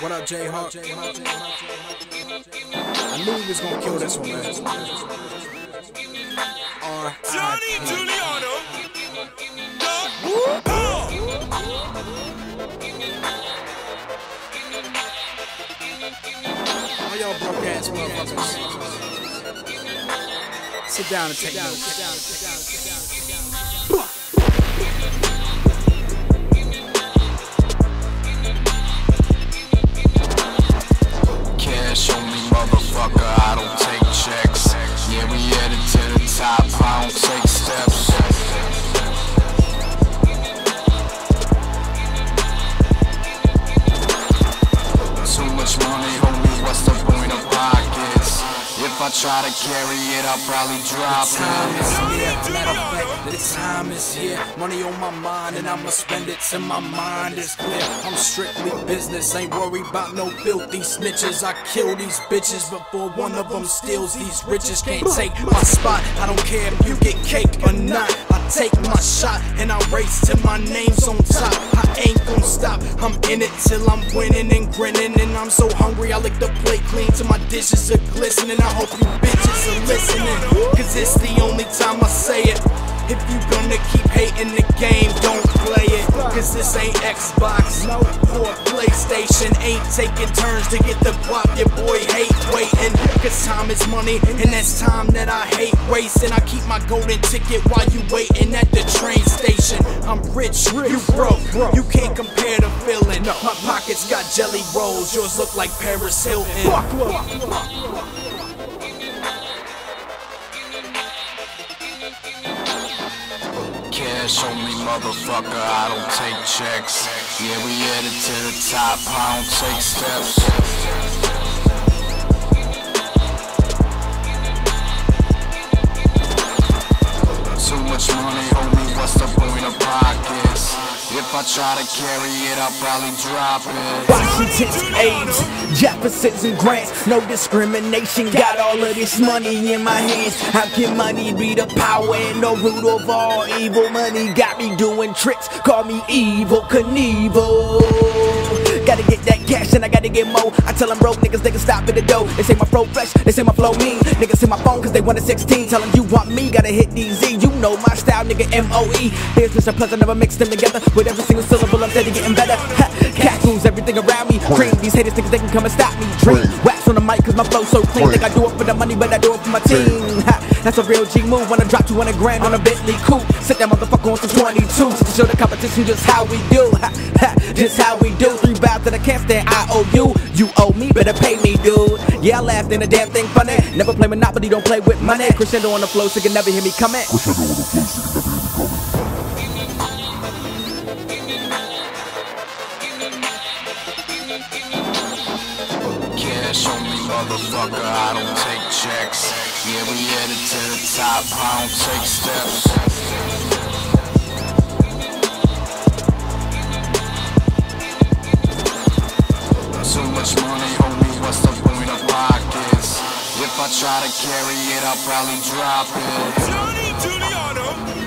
What up, J Hawk? I knew he was gonna kill this one, man. R. Johnny Giuliano. All y'all broke ass motherfuckers. Sit down and take notes. Try to carry it, I'll probably drop Time it. is here, matter of fact, the time is here. Money on my mind, and I'ma spend it till my mind is clear. I'm strictly business, ain't worried about no filthy snitches. I kill these bitches before one of them steals these riches. Can't take my spot, I don't care if you get cake or not. I take my shot, and I race till my name's on top. I ain't gon' stop, I'm in it till I'm winning and grinning. And I'm so hungry, I lick the plate clean till my dishes are glistening. I hope you bitches are listening, cause it's the only time I say it. If you gonna keep hating the game, don't play it. Cause this ain't Xbox or PlayStation. Ain't taking turns to get the guap. Your boy hate waiting. Cause time is money, and that's time that I hate wasting. I keep my golden ticket while you waiting at the train station. I'm rich, you broke. You can't compare the feeling. My pockets got jelly rolls, yours look like Paris Hilton. Cash on me, motherfucker, I don't take checks. Yeah, we headed to the top, I don't take steps. Too much money, homie, what's the point of pockets? If I try to carry it, I'll probably drop it. Washington's AIDS, Jefferson's and grants, no discrimination. Got all of this money in my hands. How can money be the power and the root of all evil? Money got me doing tricks, call me Evel Knievel. Gotta get that cash and I gotta get more. I tell them broke niggas they can stop at the door. They say my flow fresh, they say my flow mean. Niggas hit my phone cause they want a 16. Tell them you want me, gotta hit DZ. You know my style, nigga M-O-E. Business and plus I never mix them together. With every single syllable I'm steady getting better. Ha, Cat everything around me. Cream, these haters niggas they can come and stop me. Dream, wax on the mic cause my flow so clean. Think I do it for the money, but I do it for my team. Ha, that's a real G move. Wanna drop 200 grand on a Bentley coupe. Sit that motherfucker on some 22 just to show the competition just how we do. Ha, ha, just how we do. Three bows that I can't stand. I owe you. You owe me, better pay me, dude. Yeah, I laughed and the damn thing funny. Never play Monopoly, don't play with money. Crescendo on the flow, so you can never hear me coming. Cash on me, motherfucker, I don't take checks. Yeah, we headed to the top, I don't take steps. Too much money, homie, what's the point of pockets? If I try to carry it, I'll probably drop it. Johnny Giuliano.